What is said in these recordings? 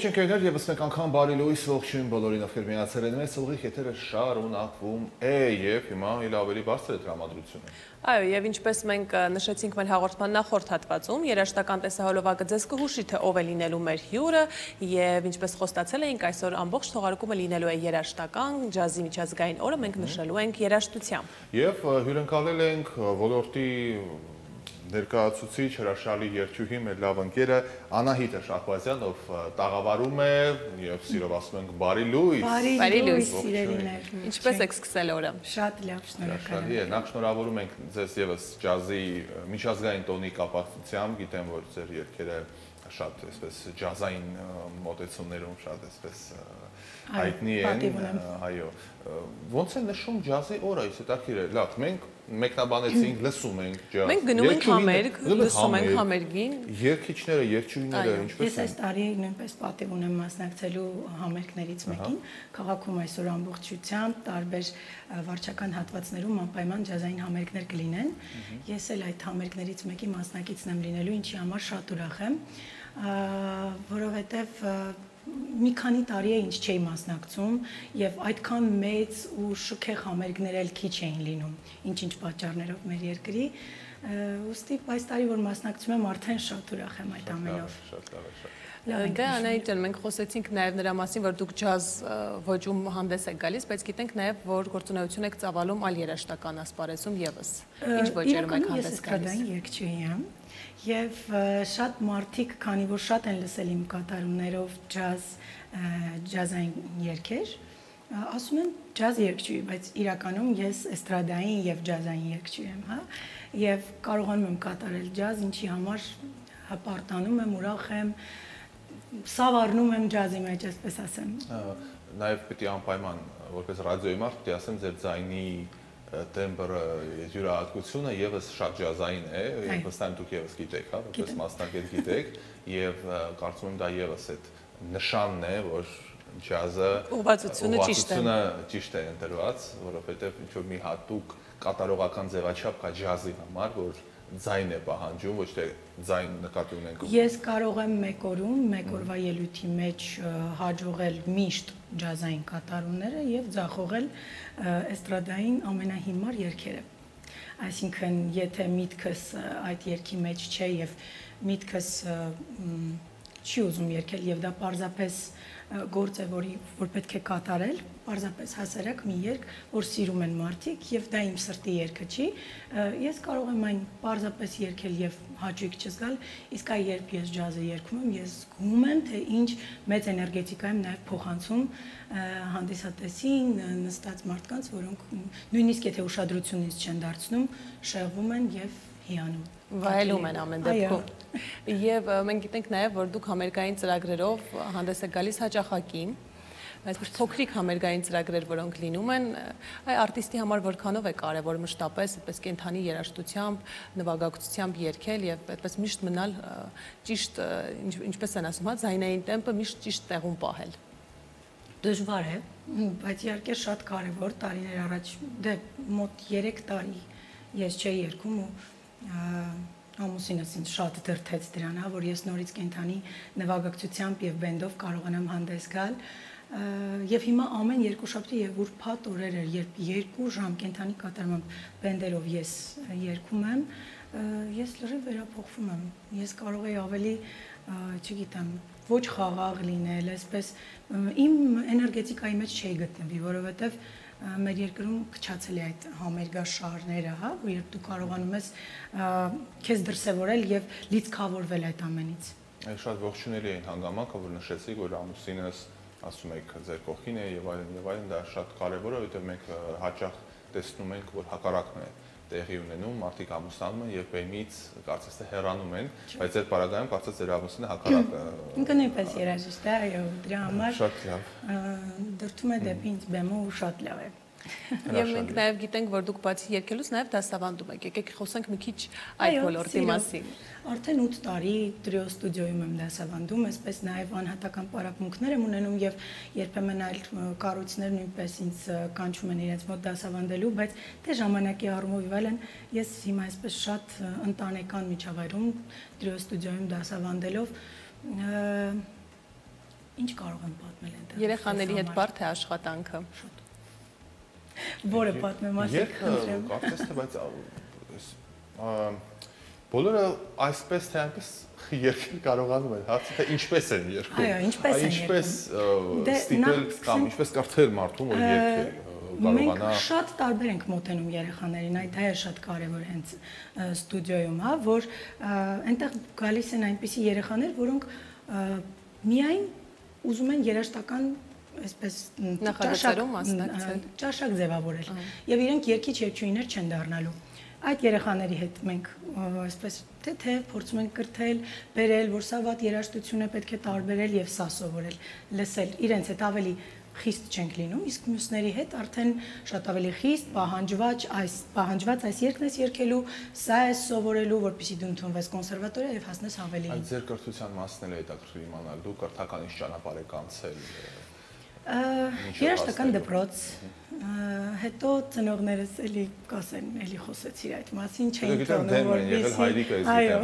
Ինչ ընկերներ, եւս մեկ անգամ բարի լույս ողջույն բոլորին, ովքեր միացել են մեզ, ուղիղ եթերը շարունակվում է եւ հիմա իլ ավելի բարձր է տրամադրությունը։ Այո, եւ ինչպես մենք նշեցինք մեր հաղորդման նախորդ հատվածում, երաշտական տեսահոլովակը ձեզ կհուշի, թե ով է լինելու մեր հյուրը եւ ինչպես խոստացել էինք, այսօր ամբողջ թողարկումը լինելու է երաշտական ջազի միջազգային օրը, մենք նշելու ենք երաշտությամբ։ Եվ հյուրընկալել ենք ոլորտի ներկայացուցիչ հրաշալի երգչուհի մեր լավ ընկերը Անահիտ Շահբազյան, ով տաղավարում է եւ սիրով ասում ենք բարի լույս։ Բարի լույս, սիրելիներ։ Ինչպես եք սկսել օրը։ Շատ լավ, շնորհակալ եմ։ Նախ շնորհավորում ենք ձեզ եւս ջազի միջազգային տոնի կապակցությամբ, գիտեմ որ ձեր երգերը շատ այսպես ջազային մոտեցումներում շատ այսպես հայտնի են, այո։ Ոնց է նշում ջազի օրը, իսկ հետաքրիր է։ Լավ, մենք մեկնաբանեցինք, լսում ենք ջազ։ Մենք գնում ենք համերգ, լսում ենք համերգին։ Երկիչները, երկչույները ինչպես են։ Ես այս տարի նույնպես պատիվ ունեմ մասնակցելու համերգներից մեկին։ Քաղաքում այսօր ամբողջությամբ տարբեր վարչական հատվածներում անպայման ջազային համերգներ կլինեն։ Ես էլ այդ համերգներից մեկի մասնակիցն եմ լինելու, ինչի համար շատ ուրախ եմ, որովհետև մի քանի տարի է ինչ չէի մասնակցում եւ այդքան մեծ ու շքեղ համերգներ էլ քիչ էին լինում ինչ-ինչ պատճառներով մեր երկրի ուստի այս տարի որ մասնակցում եմ արդեն շատ ուրախ եմ այդ ամենով շատ լավ է շատ Դե Անահիտ ջան, մենք խոսեցինք նաև նրա մասին, որ դուք ջազ ոճում հանդես եք գալիս, բայց գիտենք նաև, որ գործունեություն եք ծավալում այլ երաժշտական ասպարեզում եւս։ Ինչ ոճերում եք հանդես գալիս։ Իրականում ես երգչուհի եմ եւ շատ մարդիկ, քանի որ շատ են լսել իմ կատարումներով ջազ, ջազային երգեր, ասում են ջազ երգչուհի, բայց իրականում ես էստրադային եւ ջազային երգչուհի եմ, հա, եւ կարողանում եմ կատարել ջազ, ինչի համար հպարտանում եմ, ուրախ եմ, սավառնում եմ ջազի մեջ, այսպես ասեմ։ պետք է անպայման որպես ռադիոյի մարդ պետք է ասեմ ձեր ձայնի տեմբրը, յուրահատկությունը եւս շատ ջազային է, եւ վստահ եմ դուք եւս գիտեք, հա, որպես մասնակից գիտեք, եւ կարծում եմ դա եւս այդ նշանն է, որ ջազը ուղղվածությունը ճիշտ է։ Ուղղվածությունը ճիշտ է ընտրված, որովհետեւ ինչ որ մի հատուկ կատարողական ձևաչափ կա ջազի համար, որ ձայն է պահանջում, ոչ թե ձայն նկատի ունենք։ Ես կարող եմ մեկ օրում, մեկ օրվա ելույթի մեջ հաջողել միշտ ջազային կատարումները եւ ձախողել էստրադային ամենահիմար երգերը։ Այսինքն, եթե միտքս այդ երգի մեջ չէ եւ միտքս չի ուզում երգել եւ դա պարզապես գործ է, որի որ պետք է կատարել, պարզապես հասարակ մի երգ, որ սիրում են մարդիկ եւ դա իմ սրտի երգը չի, ես կարող եմ այն պարզապես երգել եւ հաճույք չզգալ, իսկ այ երբ ես ջազը երգում եմ, ես զգում եմ, թե ինչ մեծ էներգետիկա եմ նաեւ փոխանցում հանդիսատեսին, նստած մարդկանց, որոնք նույնիսկ եթե ուշադրությունից չեն դարձնում, շեղվում են եւ հիանում վայելում են ամեն դեպքում։ Եվ մենք գիտենք նաև, որ դուք համերգային ծրագրերով հանդես եք գալիս հաճախակի այսպես փոքրիկ համերգային ծրագրեր, որոնք լինում են, այ արտիստի համար որքանով է կարևոր մշտապես այդպես կենթանի երաժշտությամբ, նվագակցությամբ երգել եւ այդպես միշտ մնալ ճիշտ ինչպես են ասում, հա, զայնային տեմպը միշտ ճիշտ տեղում պահել։ Դժվար է, բայց իհարկե շատ կարևոր տարիներ առաջ, դե մոտ 3 տարի ես չէի երգում ու ամուսինս ինձ շատ դրթեց դրան, հա, որ ես նորից կենթանի նվագակցությամբ եւ բենդով կարողանամ հանդես գալ։ Եվ հիմա ամեն երկու շաբթի եւ ուրբաթ օրեր էր, երբ երկու ժամ կենթանի կատարմամբ բենդերով ես երգում եմ, ես լրիվ վերափոխվում եմ։ Ես կարող եի ավելի, չգիտեմ, ոչ խաղաղ լինել, այսպես իմ էներգետիկայի մեջ չէի գտնվի, որովհետեւ մեր երկրում քչացել է այդ համերգաշարները, հա, որ երբ դու կարողանում ես քեզ դրսևորել եւ լիցքավորվել այդ ամենից։ Այս շատ ողջունելի էին հանգամանքը, որ նշեցիք, որ ամուսինս ասում եք ձեր կողքին է եւ այլն եւ այլն դա շատ կարեւոր է, որովհետեւ մենք հաճախ տեսնում ենք, որ հակառակն է տեղի ունենում, մարդիկ ամուսնանում են եւ բեմից կարծես թե հեռանում են, բայց այդ պարագայում կարծես ձեր ամուսինը հակառակը։ Ինքը նույնպես երաժիշտ է, այո, դրա համար շատ լավ։ Դրթում է դեպի ինձ բեմը ու շատ լավ է։ Եվ մենք նաև գիտենք, որ դուք բացի երկելուց նաև դասավանդում եք։ Եկեք խոսենք մի քիչ այդ ոլորտի մասին։ Արդեն 8 տարի տրիո ստուդիոյում եմ դասավանդում, այսպես նաև անհատական պարապմունքներ եմ ունենում եւ երբեմն այլ կառույցներ նույնպես ինձ կանչում են իրենց մոտ դասավանդելու, բայց դե ժամանակի առումով իվել են ես հիմա այսպես շատ ընտանեկան միջավայրում տրիո ստուդիոյում դասավանդելով Ինչ կարող եմ պատմել այնտեղ։ Երեխաների հետ բարդ է աշխատանքը։ Շուտ։ Որը պատմեմ, ասեք, խնդրեմ։ Կարծես թե բայց բոլորը այսպես թե այնպես երկել կարողանում են հարցը թե ինչպես են երկում։ Այո, ինչպես են Ինչպես դե, ստիպել կամ ինչպես կարդել մարդուն որ երկել կարողանա Մենք շատ տարբեր ենք մոտենում երեխաներին, այդ դա է շատ կարևոր հենց ստուդիոյում, հա, որ այնտեղ գալիս են այնպիսի երեխաներ, որոնք միայն ուզում են երաշտական այսպես նախագծերում մասնակցել, ճաշակ ձևավորել։ Եվ իրենք երկիչ երկչույներ չեն դառնալու այդ երեխաների հետ մենք այսպես թե-թե փորձում ենք կրթել, բերել, որ սա ված երաժշտություն է պետք է տարբերել եւ սա սովորել, լսել իրենց հետ ավելի խիստ չենք լինում, իսկ մյուսների հետ արդեն շատ ավելի խիստ պահանջված այս պահանջված այս երկն ես երկելու, սա է սովորելու, որպեսզի դու ընդունվես կոնսերվատորիա եւ հասնես ավելի։ Այդ ձեր կրթության մասն էլ է հետաքրքիր իմանալ, դու կրթականից ճանապարհ եք անցել Երաշտական դպրոց հետո ծնողներս էլի կասեն, էլի խոսեցիր այդ մասին, չէին տոնում որպեսի։ Այո,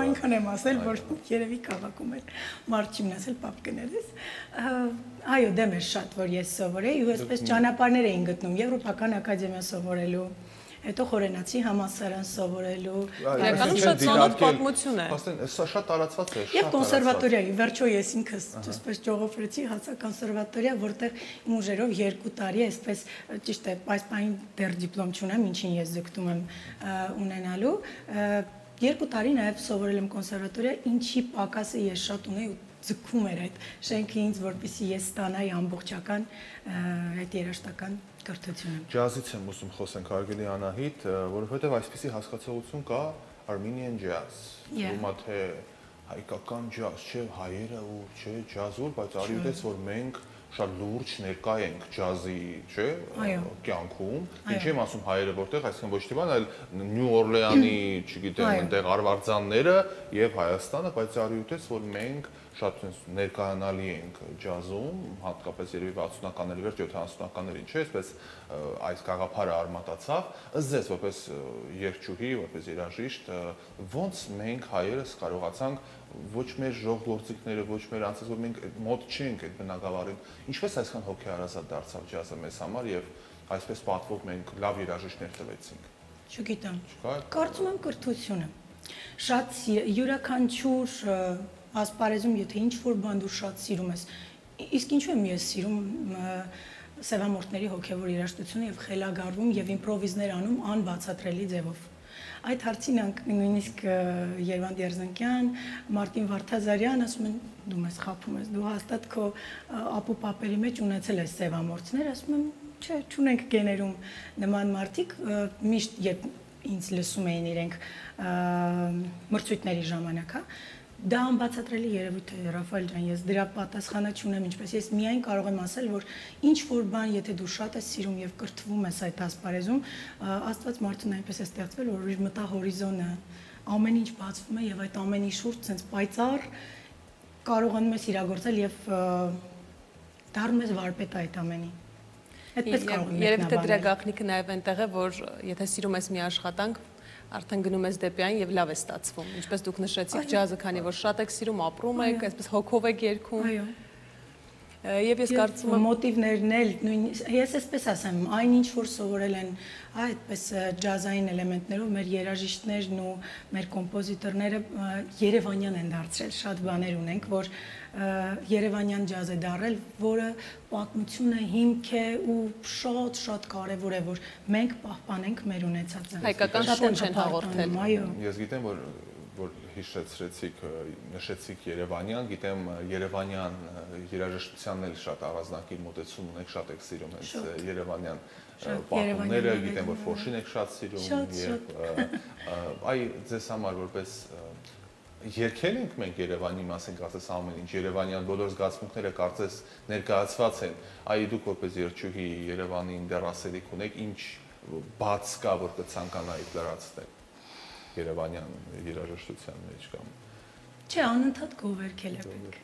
այնքան եմ ասել, որ երևի քաղաքում էլ մարդ չիմն ասել պապկներս։ Այո, դեմ էր շատ, որ ես սովորեի ու այսպես ճանապարհներ էին գտնում Եվրոպական ակադեմիա սովորելու հետո խորենացի համասարան սովորելու։ Իրականում շատ ծանոթ պատմություն է։ Աստեն, սա շատ տարածված է, շատ։ Եվ կոնսերվատորիայի, վերջո ես ինքս այսպես ճողոֆրեցի հացա կոնսերվատորիա, որտեղ իմ ուժերով 2 տարի այսպես ճիշտ է, այս պայն դեռ դիպլոմ չունեմ, ինչին ես ձգտում եմ ունենալու։ Երկու տարի նաև սովորել եմ կոնսերվատորիա, ինչի պակասը ես շատ ունեի ու ձգում էր այդ շենքը ինձ, որպեսզի ես ստանայի ամբողջական այդ երաշտական կրթությունը։ Ջազից եմ ուզում խոսենք Արգելի Անահիտ, որովհետև այսպեսի հասկացողություն կա Armenian jazz։ Ումա թե հայկական ջազ, չէ, հայերը ու չէ, ջազուր, բայց արի ուտես որ մենք շատ լուրջ ներկա ենք ջազի, չէ, կյանքում։ Ինչի եմ ասում հայերը որտեղ, այսինքն ոչ թե բան, այլ Նյու Օրլեանի, չգիտեմ, այնտեղ արվարձանները եւ Հայաստանը, բայց արի ուտես որ մենք շատ ներկայանալի ենք ջազում, հատկապես երևի 60-ականների վերջ 70-ականներին, չէ՞, այսպես այս գաղափարը արմատացավ։ Ըստ ձեզ, որպես երգչուհի, որպես երաժիշտ, ոնց մենք հայերս կարողացանք ոչ մեր ժողովրդիկները, ոչ մեր անձը, որ մենք մոտ չենք այդ բնակավարին, ինչպես այսքան հոգեարազատ դարձավ ջազը մեզ համար եւ այսպես պատվով մենք լավ երաժիշտներ տվեցինք։ Չգիտեմ։ Կարծում եմ կրթությունը։ Շատ յուրաքանչյուր ասպարեզում, եթե ինչ որ բան դու շատ սիրում ես, իսկ ինչու եմ ես սիրում սևամորտների հոգևոր երաժշտությունը եւ խելագարվում եւ իմպրովիզներ անում անբացատրելի ձևով այդ հարցին նույնիսկ Երվանդ Երզանկյան, Մարտին Վարդազարյան ասում են դու մեզ խափում ես, դու հաստատ քո ապու պապերի մեջ ունեցել ես սևամորցներ, ասում եմ չէ, չունենք գեներում նման մարդիկ, միշտ երբ ինձ լսում էին իրենք մրցույթների ժամանակ, հա, Դա անբացատրելի երևույթ է, Ռաֆայել ջան, ես դրա պատասխանը չունեմ, ինչպես ես միայն կարող եմ ասել, որ ինչ որ բան, եթե դու շատ ես սիրում եւ կրթվում ես այդ ասպարեզում, Աստված մարդուն այնպես է ստեղծվել, որ իր մտահորիզոնը ամեն ինչ բացվում է եւ այդ ամենի շուրջ sense պայծառ կարողանում ես իրագործել եւ դառնում ես վարպետ այդ ամենի։ Այդպես կարող եմ։ Երևի թե դրա գաղտնիքը նաև այնտեղ է, որ եթե սիրում ես մի աշխատանք, արդեն գնում ես դեպի այն եւ լավ է ստացվում։ Ինչպես դուք նշեցիք, ջազը, քանի որ շատ եք սիրում, ապրում եք, այսպես հոգով եք երգում։ Այո։ Եվ ես կարծում եմ մոտիվներն էլ նույն ես էսպես ասեմ, այն ինչ որ սովորել են այդպես ջազային էլեմենտներով մեր երաժիշտներն ու մեր կոմպոզիտորները Երևանյան են դարձրել։ Շատ բաներ ունենք, որ Երևանյան ջազ է դարել, որը պատմությունը հիմք է ու շատ շատ կարևոր է, որ մենք պահպանենք մեր ունեցածը։ Հայկական շունչ են հաղորդել։ Այո։ Ես գիտեմ, որ որ հիշեցրեցիք, նշեցիք Երևանյան, գիտեմ Երևանյան երաժշտությանն էլ շատ առանձնակի մոտեցում ունեք, շատ եք սիրում հենց Երևանյան պատումները, գիտեմ որ Ֆոշին եք շատ սիրում եւ այ ձեզ համար որպես երկել ենք մենք Երևանի մասին կարծես ամեն ինչ Երևանյան բոլոր զգացմունքները կարծես ներկայացված են այ դուք որպես երգչուհի Երևանին դեռ ասելիք ունեք ինչ բաց կա որ կցանկանայիք լրացնել Երևանյան երաժշտության մեջ կամ Չէ, անընդհատ գովերքել է պետք։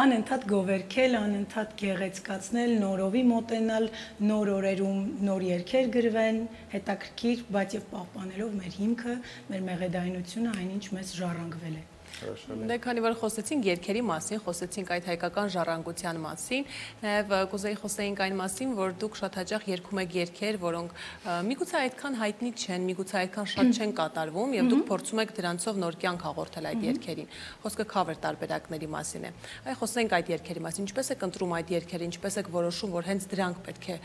Անընդհատ գովերքել, անընդհատ գեղեցկացնել, նորովի մոտենալ, նոր օրերում նոր երգեր գրվեն, հետաքրքիր, բայց եւ պահպանելով մեր հիմքը, մեր մեղեդայնությունը, այնինչ մեզ ժառանգվել է։ Դե քանի որ խոսեցինք երկերի մասին, խոսեցինք այդ հայկական ժառանգության մասին, նաև կուզեի խոսեինք այն մասին, որ դուք շատ հաճախ երգում եք երգեր, որոնք միգուցե այդքան հայտնի չեն, միգուցե այդքան շատ չեն կատարվում եւ դուք փորձում եք դրանցով նոր կյանք հաղորդել այդ երգերին։ Խոսքը cover տարբերակների մասին է։ Այ խոսենք այդ երգերի մասին, ինչպես եք ընտրում այդ երգերը, ինչպես եք որոշում, որ հենց դրանք պետք է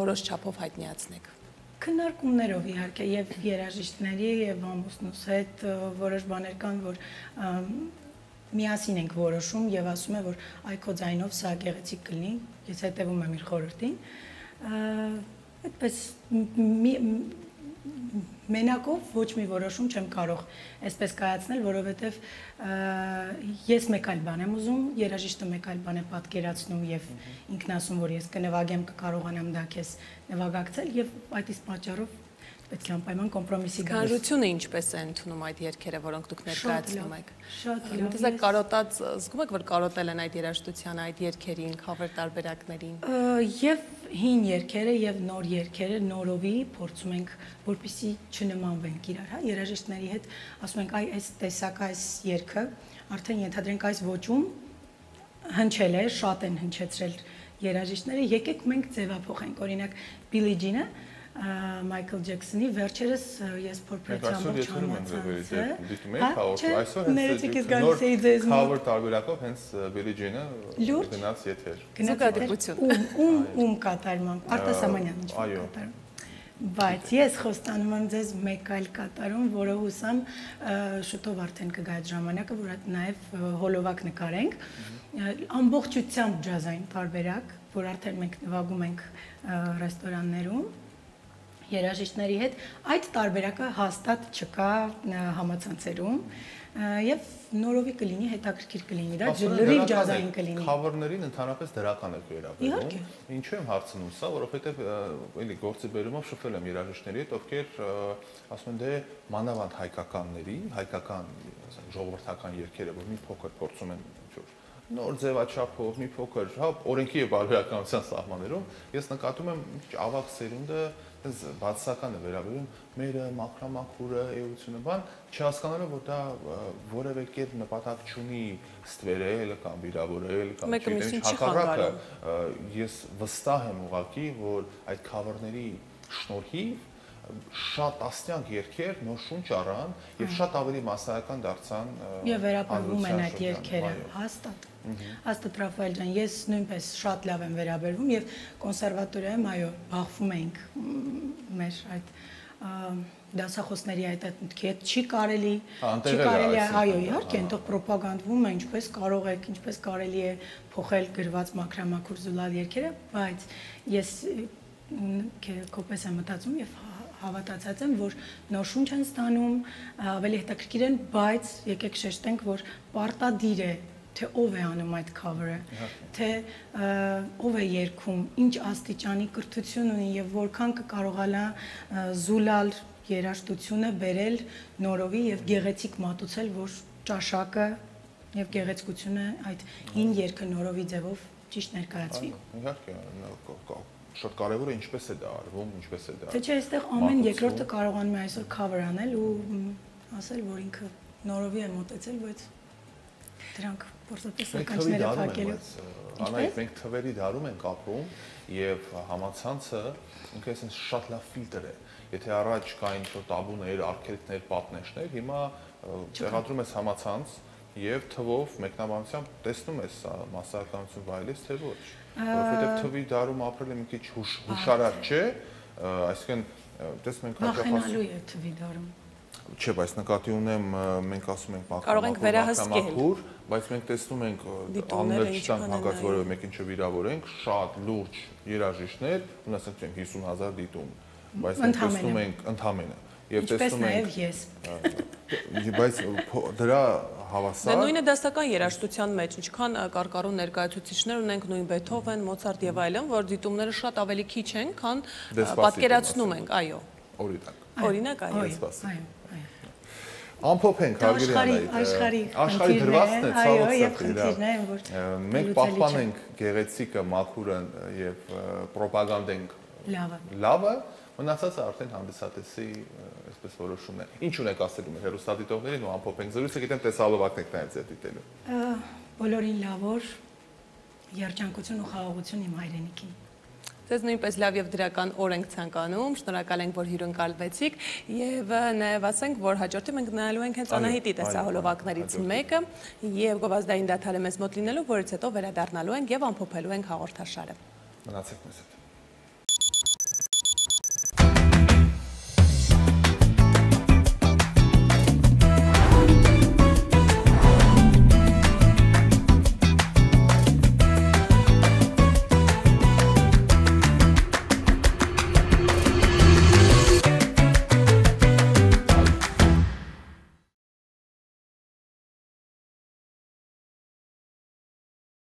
որոշ չափով հայտնիացնեք քննարկումներով իհարկե եւ երաժիշտների եւ ամուսնուս հետ որոշ բաներ կան, որ միասին ենք որոշում եւ ասում է որ այ քո ձայնով սա գեղեցիկ կլինի ես հետեւում եմ իր խորհրդին այդպես մենակով ոչ մի որոշում չեմ կարող այսպես կայացնել, որովհետև ես մեկ այլ բան եմ ուզում, երաժիշտը մեկ այլ բան է պատկերացնում եւ ինքն ասում, որ ես կնվագեմ, կկարողանամ դա քեզ նվագակցել եւ այդ իսկ պատճառով պետք է անպայման կոմպրոմիսի գալ։ Քարությունը ինչպես է ընդունում այդ երգերը, որոնք դուք ներկայացնում եք։ Շատ լավ։ Դες կարոտած զգում եք, որ կարոտել են այդ երաժշտության այդ երգերին, cover տարբերակներին։ Եվ հին երգերը եւ նոր երգերը նորովի փորձում ենք, որպեսի չնմանվենք իրար, հա, երաժիշտների հետ ասում ենք, այ այս տեսակ այս երգը արդեն ենթադրենք այս ոճում հնչել է, շատ են հնչեցրել երաժիշտները, եկեք մենք ձևափոխենք։ Օրինակ Billie Jean-ը Մայքլ Ջեքսոնի վերջերս ես փորփրեցի ամբողջ համացանցը։ Դիտում եք հաղորդում այսօր հենց cover տարբերակով հենց Billie Jean-ը գնաց եթեր։ Զուգադիպություն։ Ում ում կատարման Արտասամանյան ինչ կատարում։ Բայց ես խոստանում եմ ձեզ մեկ այլ կատարում, որը հուսամ շուտով արդեն կգա այդ ժամանակը, որ նաև հոլովակ նկարենք։ Ամբողջությամբ ջազային տարբերակ, որ արդեն մենք նվագում ենք ռեստորաններում երաժիշտների հետ այդ տարբերակը հաստատ չկա համացանցերում եւ նորովի կլինի հետաքրքիր կլինի դա լրիվ ջազային կլինի cover-ներին ընդհանրապես դրական է վերաբերվում ինչու եմ հարցնում սա որովհետեւ էլի գործի բերումով շփվել եմ երաժիշտների հետ ովքեր ասում են դե մանավանդ հայկականների հայկական ժողովրդական երգերը որ մի փոքր փորձում են ինչ-որ նոր ձևաչափով մի փոքր հա օրենքի եւ բարոյականության սահմաններում ես նկատում եմ ավակ սերունդը այս բացասական է վերաբերում մերը մաքրամաքուրը էությունը բան չհասկանալով որ դա որևէ կերպ նպատակ չունի ստվերել կամ վիրավորել կամ չգիտեմ հակառակը ես վստահ եմ ուղղակի որ այդ cover-ների շնորհիվ շատ տասնյակ երկեր նոր շունչ առան եւ շատ ավելի massայական դարձան եւ վերապահվում են այդ երկերը հաստատ հաստատ Ռաֆայել ջան ես նույնպես շատ լավ եմ վերաբերվում եւ կոնսերվատորիայում այո բախվում ենք մեր այդ դասախոսների այդ մտքի հետ չի կարելի չի կարելի այո իհարկե այնտեղ ռոպագանդվում է ինչպես կարող եք ինչպես կարելի է փոխել գրված մակրամակուր զուլալ երկերը բայց ես կոպես եմ մտածում եւ հավատացած եմ, որ նոր շունչ են ստանում, ավելի հետաքրքիր են, բայց եկեք շեշտենք, որ պարտադիր է թե ով է անում այդ cover-ը, թե ով է երգում, ինչ աստիճանի կրթություն ունի եւ որքան կկարողանա զուլալ երաժշտությունը բերել նորովի եւ գեղեցիկ մատուցել, որ ճաշակը եւ գեղեցկությունը այդ հին երգը նորովի ձևով ճիշտ ներկայացվի։ Իհարկե, շատ կարևոր է ինչպես է դա արվում, ինչպես է դա։ Թե չէ, այստեղ ամեն երկրորդը կարողանում է այսօր cover անել ու ասել, որ ինքը նորովի է մտածել, բայց դրանք փորձատեսականները փակելու։ Անայդ մենք թվերի դարում ենք ապրում եւ համացանցը ինքը այսպես շատ լավ ֆիլտր է։ Եթե առաջ կային ինչ-որ տաբուներ, արգելքներ, պատնեշներ, հիմա տեղադրում ես համացանց եւ թվով մեկնաբանությամբ տեսնում ես մասսայականություն վայելես թե ոչ որովհետեւ թվի դարում ապրելը մի քիչ հուշարար չէ այսինքն տեսնում ենք հաճախ ասում է թվի դարում Չէ, բայց նկատի ունեմ մենք ասում ենք կարող ենք վերահսկել, բայց մենք տեսնում ենք աններ չտանք հանգած որևէ մեկին չվիրավորենք, շատ լուրջ երաժիշտներ, ունեցած չենք 50000 դիտում, բայց մենք տեսնում ենք ընդամենը եւ տեսնում ենք ես բայց դրա հավասար Դե նույնը դասական երաժշտության մեջ ինչքան կարկառուն ներկայացուցիչներ ունենք նույն Բեթհովեն, Մոցարտ եւ այլն, որ դիտումները շատ ավելի քիչ են, քան պատկերացնում ենք, այո։ Օրինակ։ Օրինակ, այո։ Այո։ Ամփոփ ենք Հարգարյանը աշխարհի աշխարհի դրվածն է ցավոք եւ խնդիրն է որ մենք պահպանենք գեղեցիկը, մաքուրը եւ ռոպագանդենք լավը լավը մնացածը արդեն հանդիսատեսի այսպես որոշումներ։ Ինչ ունեք ասելու մեր հերոստատիտողներին ու ամփոփենք զրույցը, գիտեմ տեսալովակն եք նաև ձեր դիտելու։ Բոլորին լավ օր, երջանկություն ու խաղաղություն իմ հայրենիքին։ Ձեզ նույնպես լավ եւ դրական օր ենք ցանկանում։ Շնորհակալ ենք, որ հյուրընկալվեցիք եւ նաեւ ասենք, որ հաջորդի մենք նայելու ենք հենց Անահիտի տեսահոլովակներից մեկը եւ գովազդային դաթարը մեզ մոտ լինելու, որից հետո վերադառնալու ենք եւ ամփոփելու ենք հաղորդաշարը։ Մնացեք մեզ հետ։